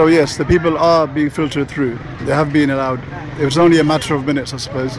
So yes, the people are being filtered through. They have been allowed. It was only a matter of minutes, I suppose.